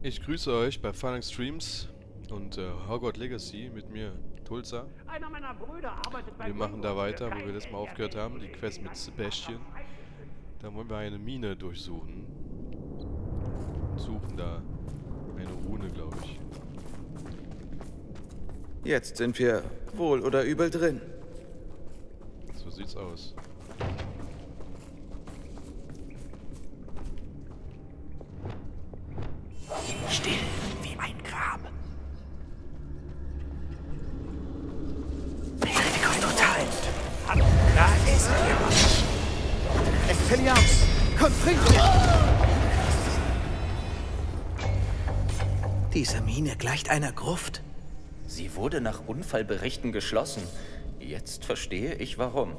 Ich grüße euch bei Phalanx Streams und äh, Hogwarts Legacy mit mir, Tulsa. Einer meiner Brüder arbeitet bei Wir machen da weiter, wo wir letztes Mal aufgehört haben, die Quest mit Sebastian. Da wollen wir eine Mine durchsuchen. Und suchen da eine Rune, glaube ich. Jetzt sind wir wohl oder übel drin. So sieht's aus. Mine gleicht einer Gruft. Sie wurde nach Unfallberichten geschlossen. Jetzt verstehe ich warum.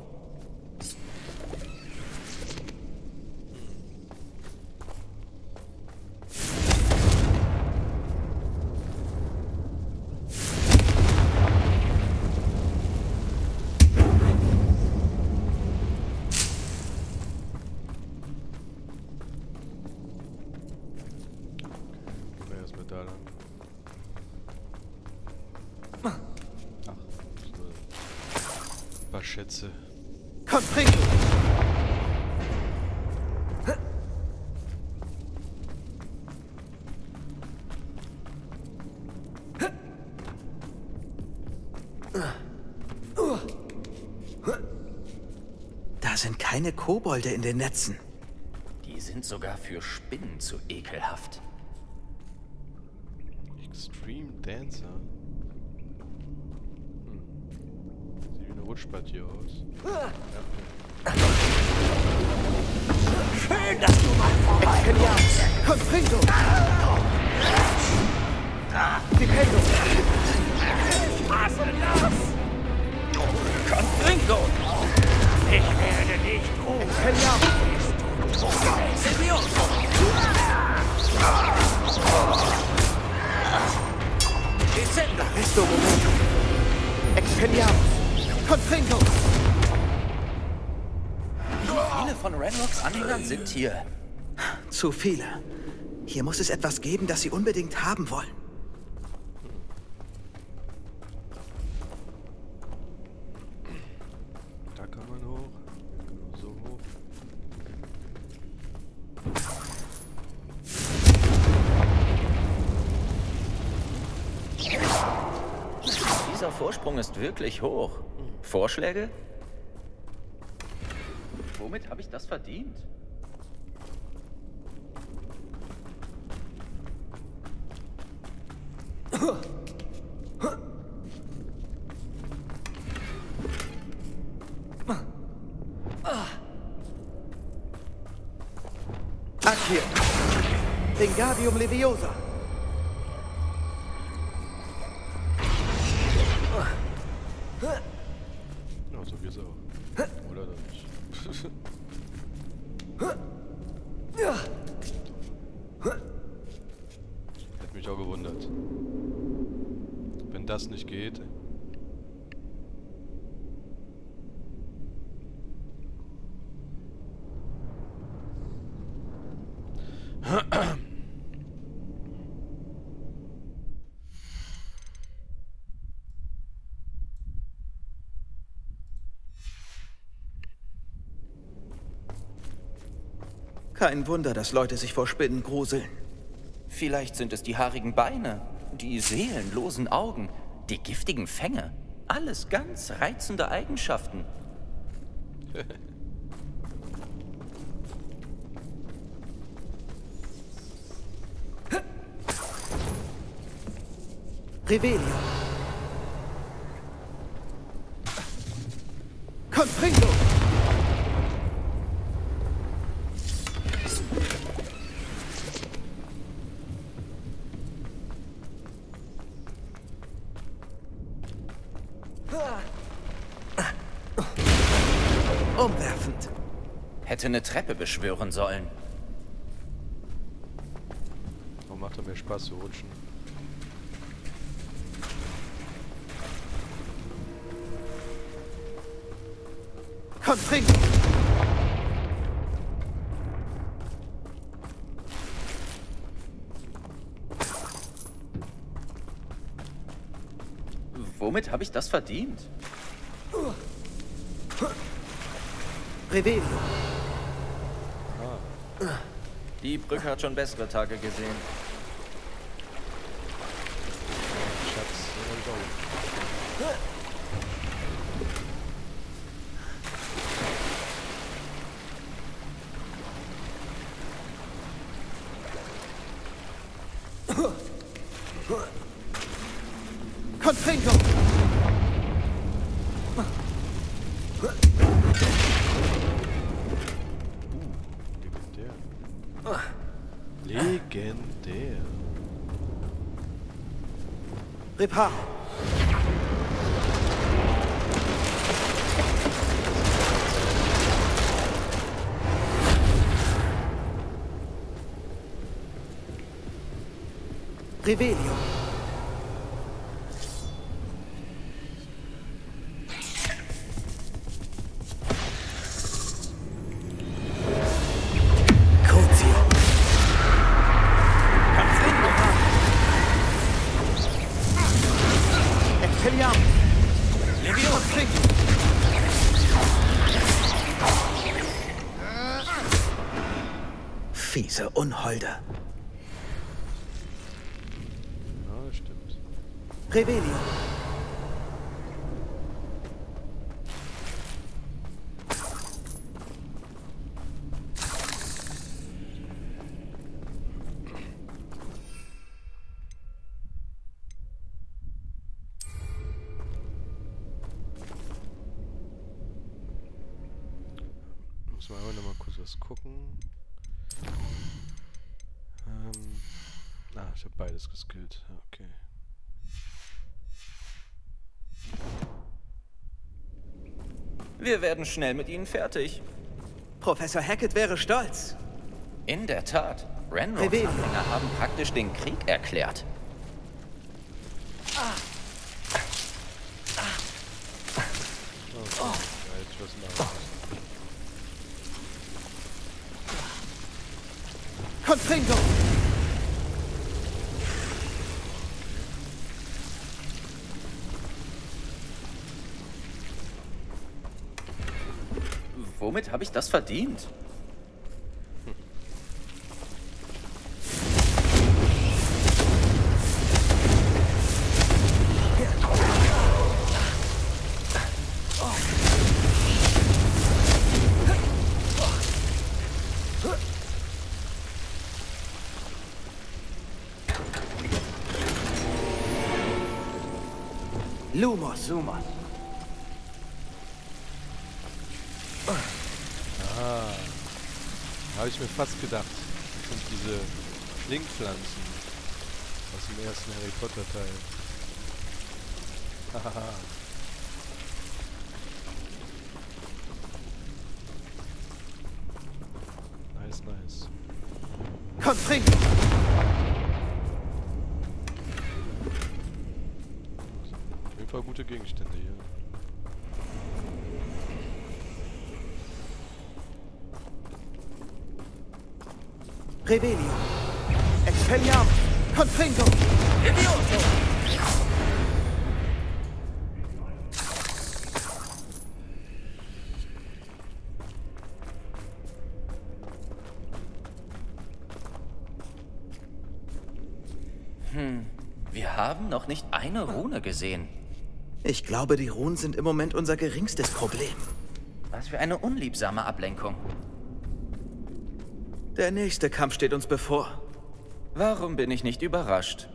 Schätze. Confringo! Da sind keine Kobolde in den Netzen. Die sind sogar für Spinnen zu ekelhaft. Extreme Dancer. Hm. Wie eine Rutschpartie aus. Schön, dass du mal vorbei Expelliarmus! Confringo! Stipendio! hasse das. Confringo! Ich werde nicht ruhen. Expelliarmus! Descenda! Resto Momentum! Expelliarmus! Confringo! Viele von Renrocks Anhängern sind hier. Zu viele. Hier muss es etwas geben, das sie unbedingt haben wollen. Wirklich hoch. Vorschläge? Womit habe ich das verdient? Accio! Wingardium Leviosa! Ja, so geht's auch. Oder doch nicht. Hätte mich auch gewundert. Wenn das nicht geht. Kein Wunder, dass Leute sich vor Spinnen gruseln. Vielleicht sind es die haarigen Beine, die seelenlosen Augen, die giftigen Fänge. Alles ganz reizende Eigenschaften. Revelio! Confringo! Umwerfend. hätte eine Treppe beschwören sollen. Warum macht er mir Spaß zu rutschen? Komm, trink! Womit habe ich das verdient? Revelio. Die Brücke hat schon bessere Tage gesehen. Schatz, ja, ich auch. Confringo. Legendär. Legendär. Reparo. Revelio. Expelliarmus. Leviosa. Fiese Unholde. Ja, das stimmt. Revelio. Muss man einfach noch mal kurz was gucken. Ähm. Ah, ich habe beides geskillt. Ja, Okay. Wir werden schnell mit ihnen fertig. Professor Hackett wäre stolz. In der Tat. Renrocks Revelio. Anhänger haben praktisch den Krieg erklärt. Was machen. Confringo. Womit habe ich das verdient? Lumos. Lumos. Habe ich mir fast gedacht. Das sind diese Schlingpflanzen aus dem ersten Harry Potter Teil. Hahaha. nice, nice. Confringo. Auf jeden Fall gute Gegenstände hier. Revelio. Expelliarmus. Confringo. Wir haben noch nicht eine Rune gesehen. Ich glaube, die Runen sind im Moment unser geringstes Problem. Was für eine unliebsame Ablenkung. Der nächste Kampf steht uns bevor. Warum bin ich nicht überrascht?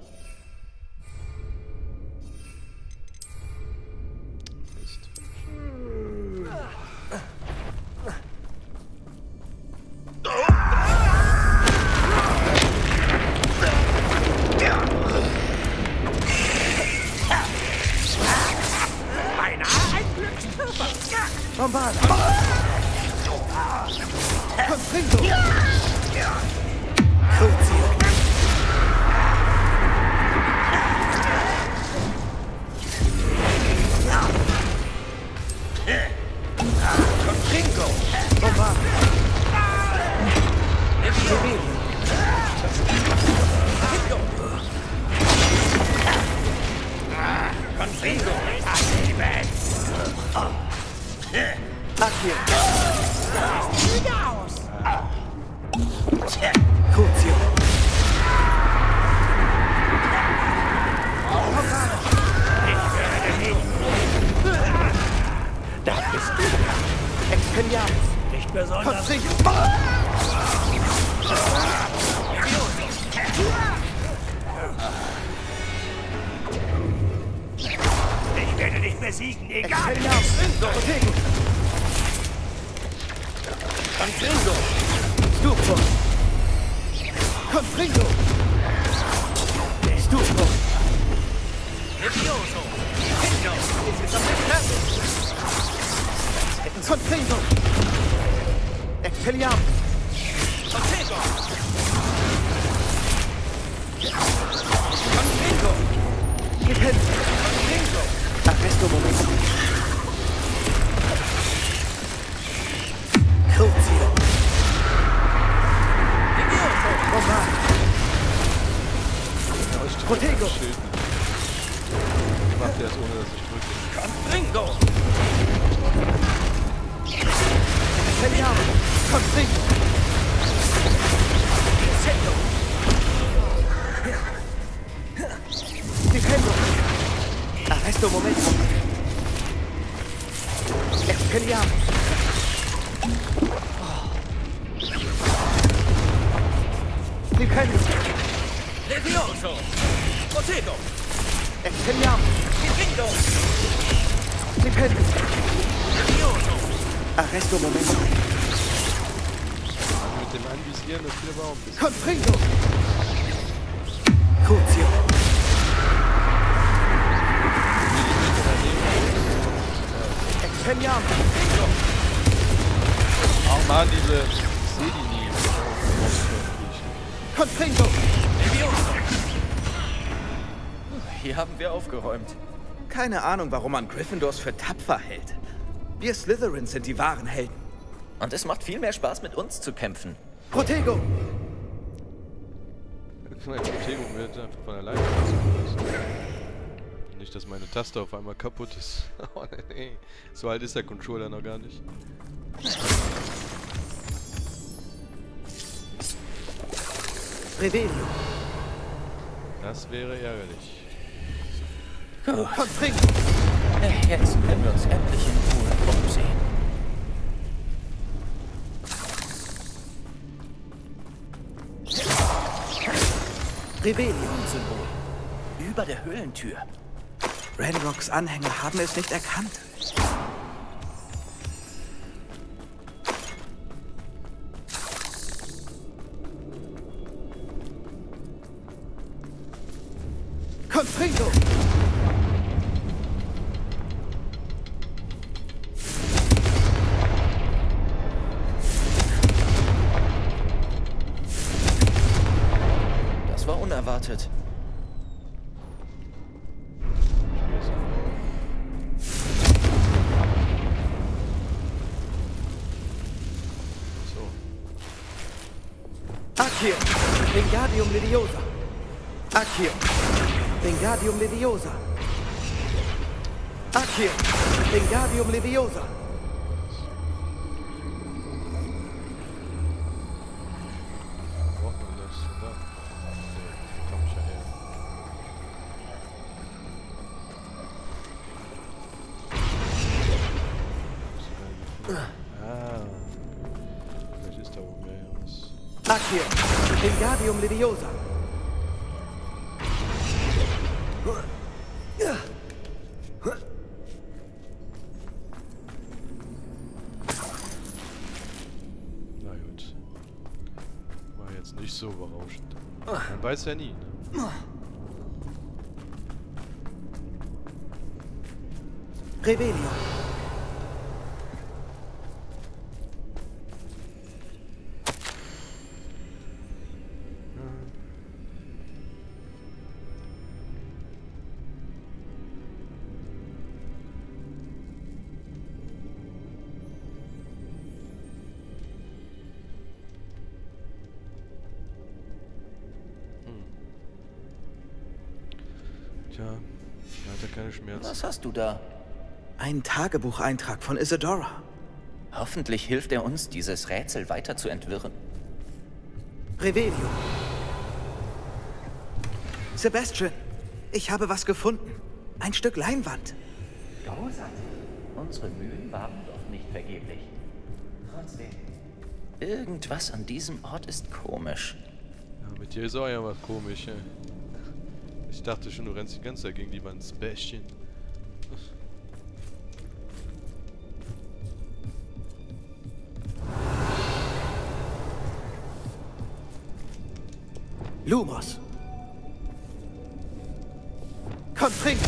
Arresto momento! Expelliarmus! Difendo! Levioso! Protego! Expelliarmus! Difendo! Difendo! Levioso! Arresto momento! Mit dem Anvisieren, das geht aber auch ein bisschen. Confringo! Crucio! Expelliarmus! Oh Mann, diese... Ich seh die nie. Confringo! Levioso! Hier haben wir aufgeräumt. Keine Ahnung, warum man Gryffindors für tapfer hält. Wir Slytherins sind die wahren Helden. Und es macht viel mehr Spaß, mit uns zu kämpfen. Protego! Betätigung wird einfach von alleine. Nicht, dass meine Taste auf einmal kaputt ist. Oh nee, so alt ist der Controller noch gar nicht. Revelio! Das wäre ärgerlich. Confringo! Jetzt können wir uns endlich in Ruhe umsehen. Revelio! Symbol. Über der Höhlentür. Ranrocks Anhänger haben es nicht erkannt. Accio! Wingardium Leviosa! Accio! Wingardium Leviosa! Accio! Wingardium Leviosa! Wingardium Leviosa! Na gut. War jetzt nicht so berauschend. Man weiß ja nie, ne? Revelio! Tja, er hat ja keine Schmerzen. Was hast du da? Ein Tagebucheintrag von Isadora. Hoffentlich hilft er uns, dieses Rätsel weiter zu entwirren. Revelio. Sebastian, ich habe was gefunden. Ein Stück Leinwand. Großartig. Unsere Mühen waren doch nicht vergeblich. Trotzdem. Irgendwas an diesem Ort ist komisch. Ja, mit dir ist auch ja was komisch, ey. Ich dachte schon, du rennst die ganze Zeit gegen die Wand. Sebastian. Lumos. Confringo.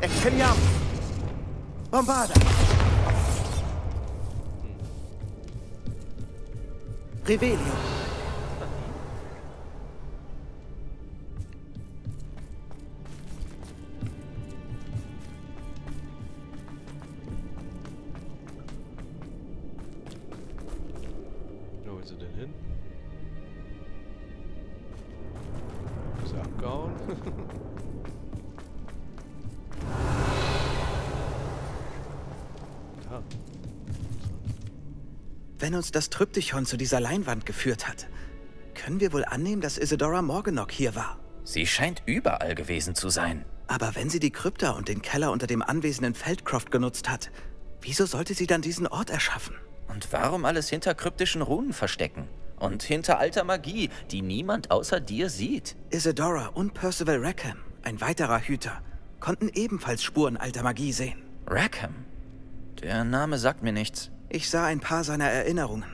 Expelliarmus. Bombarda. Revelio. Uns das Tryptychon zu dieser Leinwand geführt hat, können wir wohl annehmen, dass Isadora Morganok hier war. Sie scheint überall gewesen zu sein. Aber wenn sie die Krypta und den Keller unter dem anwesenden Feldcroft genutzt hat, wieso sollte sie dann diesen Ort erschaffen? Und warum alles hinter kryptischen Runen verstecken? Und hinter alter Magie, die niemand außer dir sieht? Isadora und Percival Rackham, ein weiterer Hüter, konnten ebenfalls Spuren alter Magie sehen. Rackham? Der Name sagt mir nichts. Ich sah ein paar seiner Erinnerungen.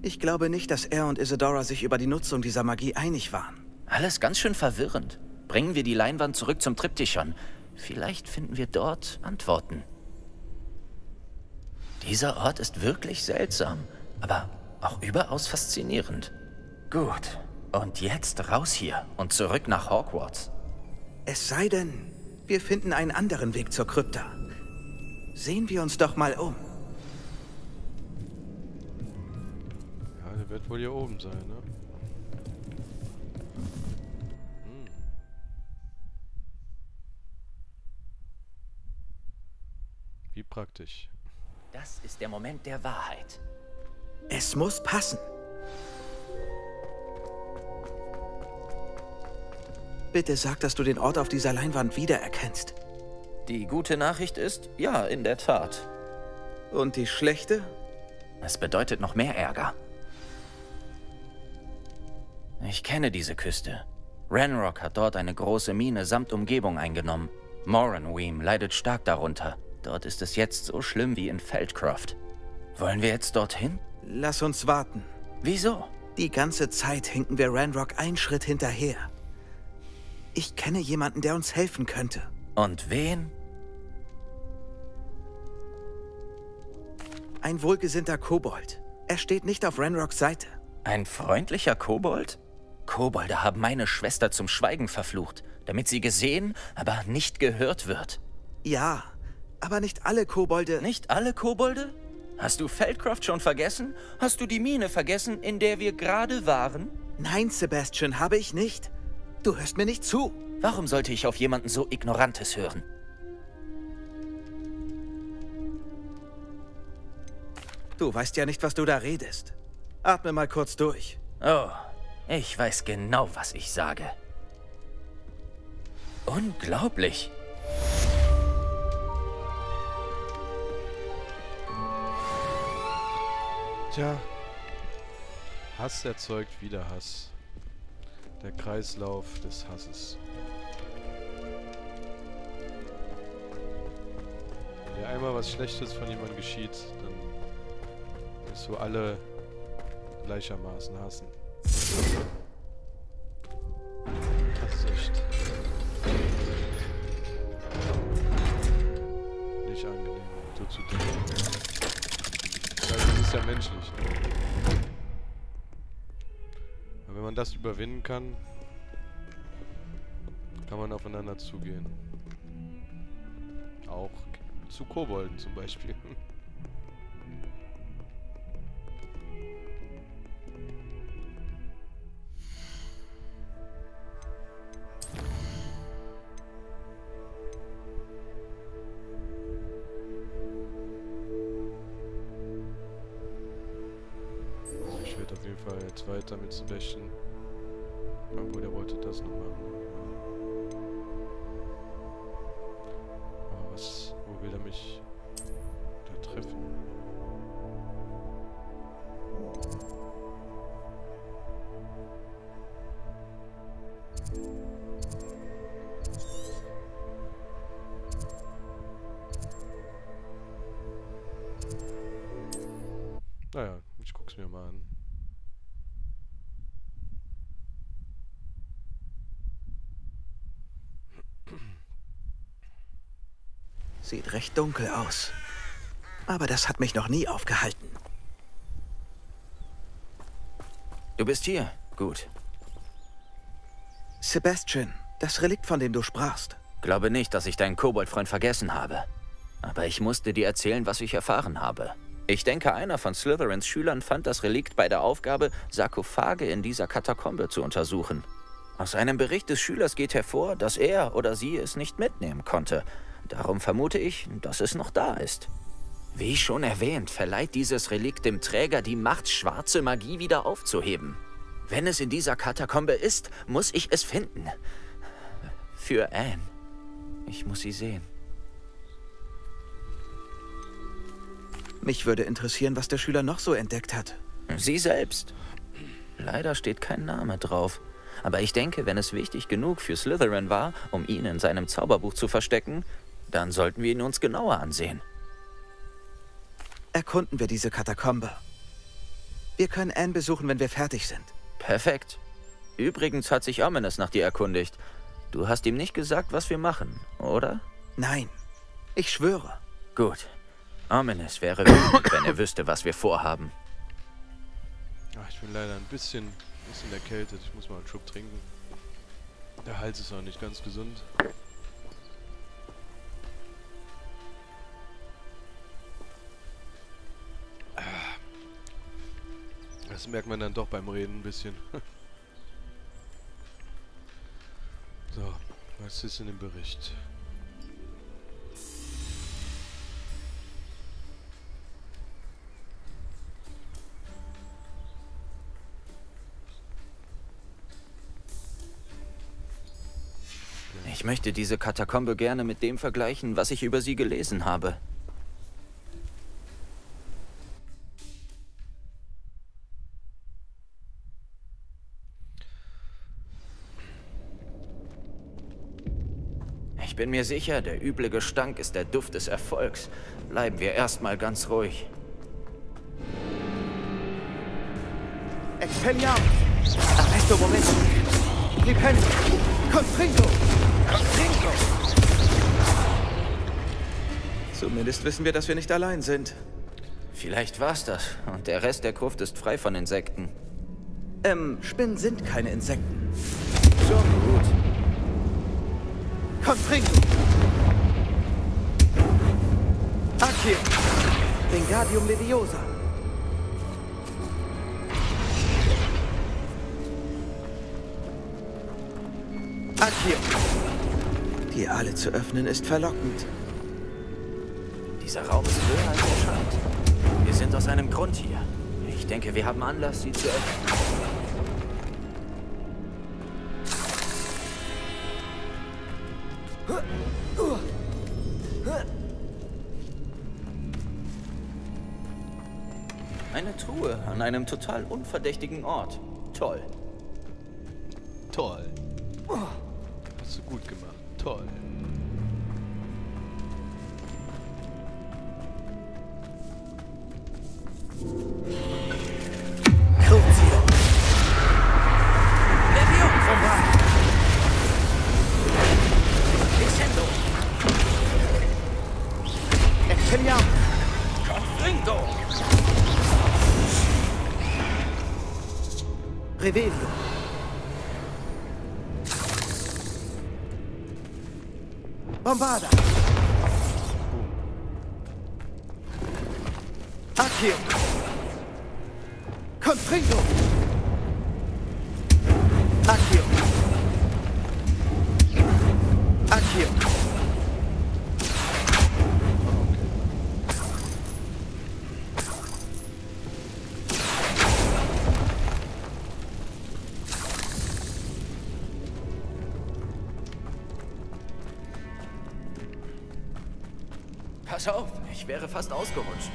Ich glaube nicht, dass er und Isadora sich über die Nutzung dieser Magie einig waren. Alles ganz schön verwirrend. Bringen wir die Leinwand zurück zum Triptychon. Vielleicht finden wir dort Antworten. Dieser Ort ist wirklich seltsam, aber auch überaus faszinierend. Gut, und jetzt raus hier und zurück nach Hogwarts. Es sei denn, wir finden einen anderen Weg zur Krypta. Sehen wir uns doch mal um. Der wird wohl hier oben sein, ne? Hm. Wie praktisch. Das ist der Moment der Wahrheit. Es muss passen. Bitte sag, dass du den Ort auf dieser Leinwand wiedererkennst. Die gute Nachricht ist, ja, in der Tat. Und die schlechte? Es bedeutet noch mehr Ärger. Ich kenne diese Küste. Ranrock hat dort eine große Mine samt Umgebung eingenommen. Moranweem leidet stark darunter. Dort ist es jetzt so schlimm wie in Feldcroft. Wollen wir jetzt dorthin? Lass uns warten. Wieso? Die ganze Zeit hinken wir Ranrock einen Schritt hinterher. Ich kenne jemanden, der uns helfen könnte. Und wen? Ein wohlgesinnter Kobold. Er steht nicht auf Ranrocks Seite. Ein freundlicher Kobold? Kobolde haben meine Schwester zum Schweigen verflucht, damit sie gesehen, aber nicht gehört wird. Ja, aber nicht alle Kobolde. Nicht alle Kobolde? Hast du Feldcroft schon vergessen? Hast du die Mine vergessen, in der wir gerade waren? Nein, Sebastian, habe ich nicht. Du hörst mir nicht zu. Warum sollte ich auf jemanden so Ignorantes hören? Du weißt ja nicht, was du da redest. Atme mal kurz durch. Oh, ich weiß genau, was ich sage. Unglaublich. Tja. Hass erzeugt wieder Hass. Der Kreislauf des Hasses. Wenn dir einmal was Schlechtes von jemandem geschieht, dann wirst du alle gleichermaßen hassen. Das ist nicht angenehm, das ist ja menschlich. Wenn man das überwinden kann, kann man aufeinander zugehen. Auch zu Kobolden zum Beispiel. Fall jetzt weiter mit Sebastian. Obwohl, der wollte das noch machen. Sieht recht dunkel aus. Aber das hat mich noch nie aufgehalten. Du bist hier. Gut. Sebastian, das Relikt, von dem du sprachst. Glaube nicht, dass ich deinen Koboldfreund vergessen habe. Aber ich musste dir erzählen, was ich erfahren habe. Ich denke, einer von Slytherins Schülern fand das Relikt bei der Aufgabe, Sarkophage in dieser Katakombe zu untersuchen. Aus einem Bericht des Schülers geht hervor, dass er oder sie es nicht mitnehmen konnte. Darum vermute ich, dass es noch da ist. Wie schon erwähnt, verleiht dieses Relikt dem Träger die Macht, schwarze Magie wieder aufzuheben. Wenn es in dieser Katakombe ist, muss ich es finden. Für Anne. Ich muss sie sehen. Mich würde interessieren, was der Schüler noch so entdeckt hat. Sie selbst. Leider steht kein Name drauf. Aber ich denke, wenn es wichtig genug für Slytherin war, um ihn in seinem Zauberbuch zu verstecken, dann sollten wir ihn uns genauer ansehen. Erkunden wir diese Katakombe. Wir können Anne besuchen, wenn wir fertig sind. Perfekt. Übrigens hat sich Ominous nach dir erkundigt. Du hast ihm nicht gesagt, was wir machen, oder? Nein, ich schwöre. Gut. Ominous wäre wütend, wenn er wüsste, was wir vorhaben. Ach, ich bin leider ein bisschen, bisschen erkältet. Ich muss mal einen Schluck trinken. Der Hals ist auch nicht ganz gesund. Merkt man dann doch beim Reden ein bisschen. so, was ist in dem Bericht? Ich möchte diese Katakombe gerne mit dem vergleichen, was ich über sie gelesen habe. Ich bin mir sicher, der üble Gestank ist der Duft des Erfolgs. Bleiben wir erstmal ganz ruhig. Expelliarmus! Arresto momento! Flipendo! Constringo! Constringo! Zumindest wissen wir, dass wir nicht allein sind. Vielleicht war's das. Und der Rest der Gruft ist frei von Insekten. Ähm, Spinnen sind keine Insekten. Schon gut. Constringo! Accio! Wingardium Leviosa! Accio! Die alle zu öffnen ist verlockend. Dieser Raum ist höher als er scheint. Wir sind aus einem Grund hier. Ich denke, wir haben Anlass, sie zu öffnen. Eine Truhe an einem total unverdächtigen Ort. Toll. Toll. Hast du gut gemacht. Toll. Pass auf, ich wäre fast ausgerutscht.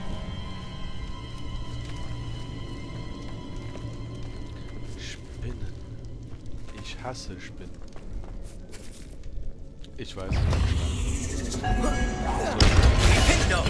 Spinnen. Ich hasse Spinnen. Ich weiß nicht. Findo!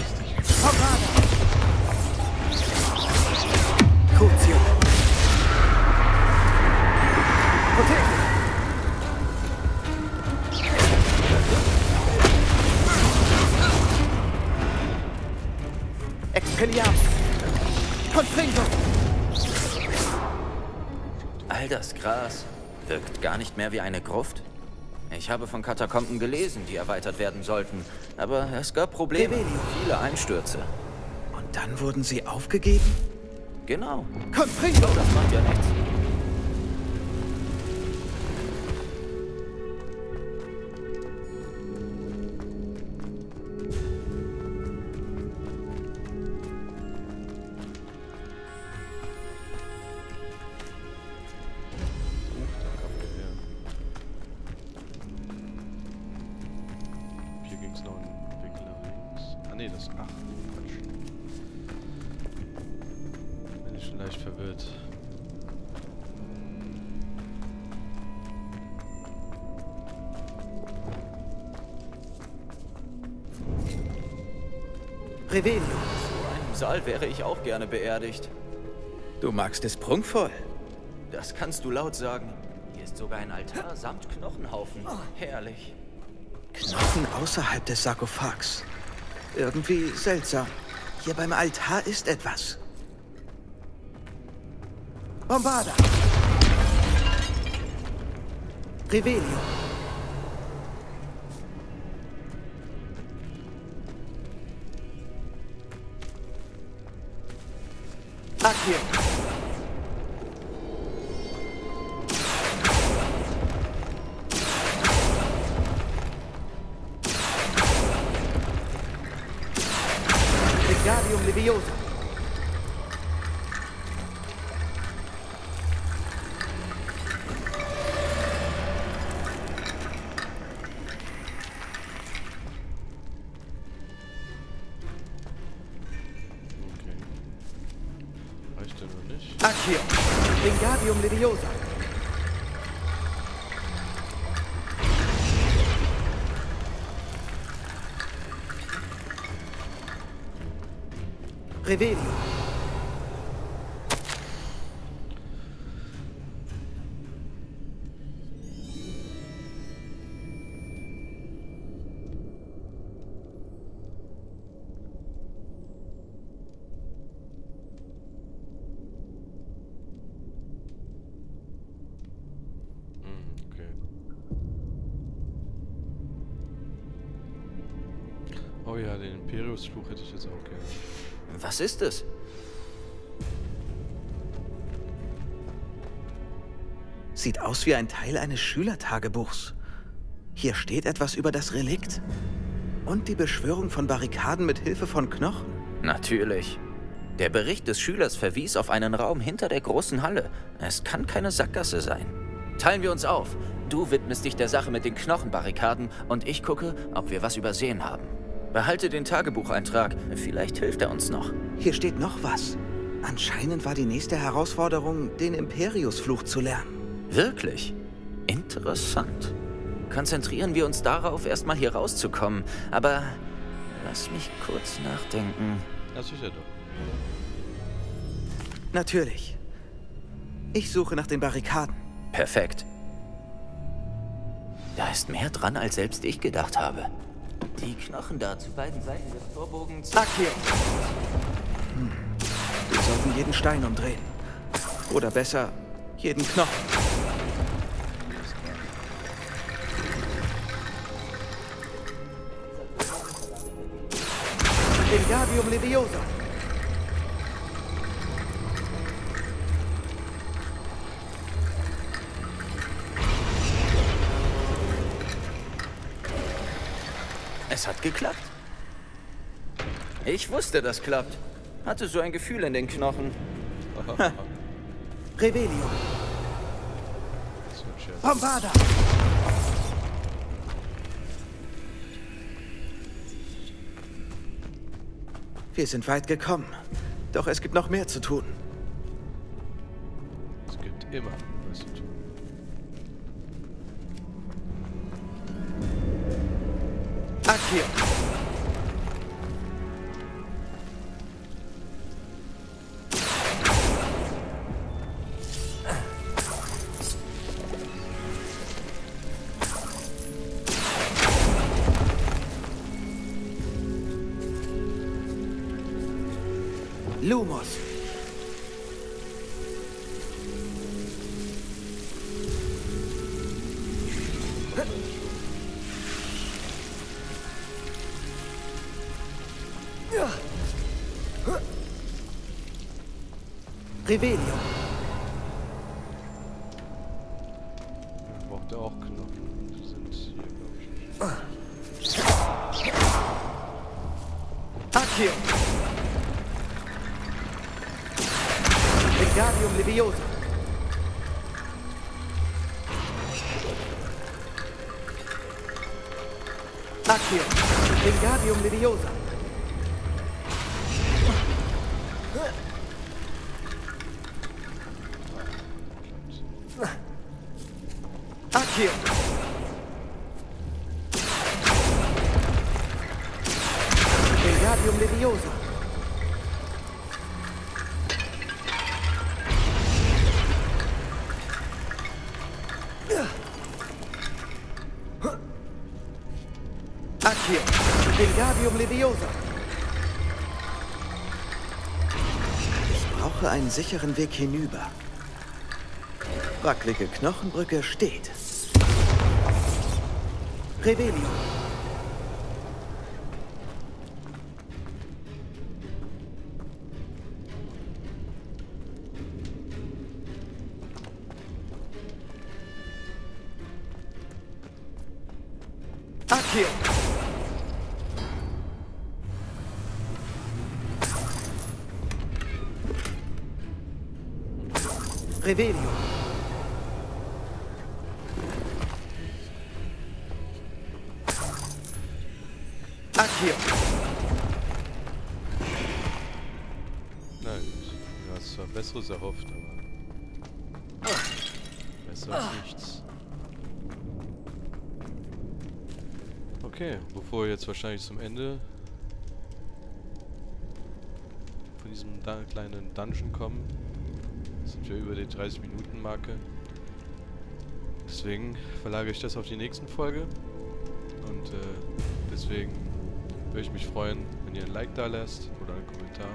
Wirkt gar nicht mehr wie eine Gruft. Ich habe von Katakomben gelesen, die erweitert werden sollten. Aber es gab Probleme. Viele Einstürze. Und dann wurden sie aufgegeben? Genau. Confringo! Das macht ja nichts. Saal wäre ich auch gerne beerdigt. Du magst es prunkvoll. Das kannst du laut sagen. Hier ist sogar ein Altar samt Knochenhaufen. Herrlich. Knochen außerhalb des Sarkophags. Irgendwie seltsam. Hier beim Altar ist etwas. Bombarda! Revelio. Accio. Oh ja, den Imperius-Fluch hätte ich jetzt auch gerne. Was ist es? Sieht aus wie ein Teil eines Schülertagebuchs. Hier steht etwas über das Relikt. Und die Beschwörung von Barrikaden mit Hilfe von Knochen. Natürlich. Der Bericht des Schülers verwies auf einen Raum hinter der großen Halle. Es kann keine Sackgasse sein. Teilen wir uns auf. Du widmest dich der Sache mit den Knochenbarrikaden und ich gucke, ob wir was übersehen haben. Behalte den Tagebucheintrag. Vielleicht hilft er uns noch. Hier steht noch was. Anscheinend war die nächste Herausforderung, den Imperius-Fluch zu lernen. Wirklich? Interessant. Konzentrieren wir uns darauf, erstmal hier rauszukommen. Aber lass mich kurz nachdenken. Ja, sicher doch. Natürlich. Ich suche nach den Barrikaden. Perfekt. Da ist mehr dran, als selbst ich gedacht habe. Die Knochen da zu beiden Seiten des Torbogens. Accio. Hm. Wir sollten jeden Stein umdrehen. Oder besser, jeden Knochen. Wingardium Leviosa. Es hat geklappt. Ich wusste, das klappt. Hatte so ein Gefühl in den Knochen. Revelio. Scherz. Bombarda. Wir sind weit gekommen. Doch es gibt noch mehr zu tun. Es gibt immer was zu tun. Accio. Lumos. Revelio. Braucht er auch Knochen. Die sind hier, glaube ich, nicht. Accio. Wingardium Leviosa. Accio. Wingardium Leviosa. Accio. Wingardium Leviosa. Accio. Wingardium Leviosa. Ich brauche einen sicheren Weg hinüber. Wackelige Knochenbrücke steht. Revelio. Accio. Revelio. Accio. Na gut. Du hast zwar Besseres erhofft, aber... Besser als nichts. Okay, bevor wir jetzt wahrscheinlich zum Ende von diesem kleinen Dungeon kommen, sind wir über die 30 Minuten Marke. Deswegen verlagere ich das auf die nächsten Folge. Und äh, deswegen würde ich mich freuen, wenn ihr ein Like da lasst oder einen Kommentar.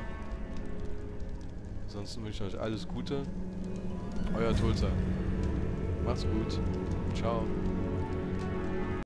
Ansonsten wünsche ich euch alles Gute. Euer Tulsa. Macht's gut. Ciao.